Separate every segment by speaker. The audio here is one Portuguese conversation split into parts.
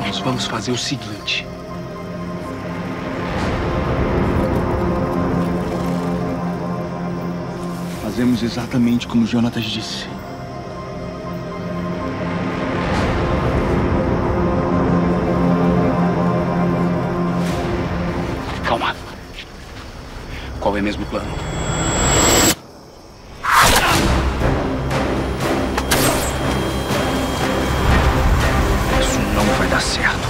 Speaker 1: Nós vamos fazer o seguinte. Fazemos exatamente como Jonatas disse. Qual é mesmo o plano? Isso não vai dar certo.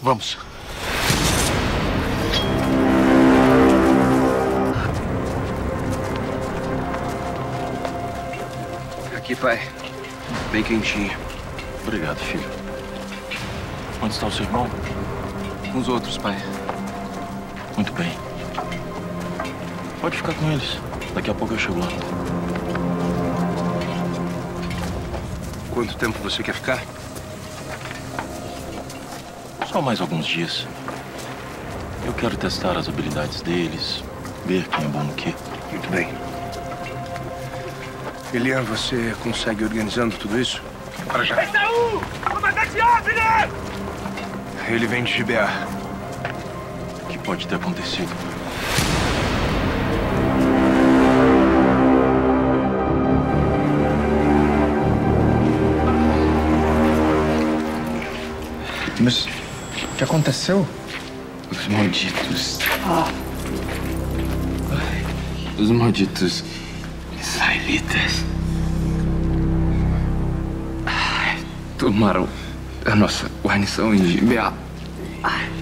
Speaker 1: Vamos. Aqui, pai. Bem quentinho.
Speaker 2: Obrigado, filho. Onde está o seu irmão?
Speaker 1: Com os outros, pai.
Speaker 2: Muito bem. Pode ficar com eles. Daqui a pouco eu chego lá.
Speaker 1: Quanto tempo você quer ficar?
Speaker 2: Só mais alguns dias. Eu quero testar as habilidades deles, ver quem é bom no quê.
Speaker 1: Muito bem. Elian, você consegue organizando tudo isso? Para já.
Speaker 3: Saúl! Comandante Abner!
Speaker 1: Ele vem de Gibeá.
Speaker 2: O que pode ter acontecido?
Speaker 4: Mas o que aconteceu?
Speaker 5: Os malditos. Os malditos israelitas. Tomaram a nossa guarnição em Gibeá. Ai.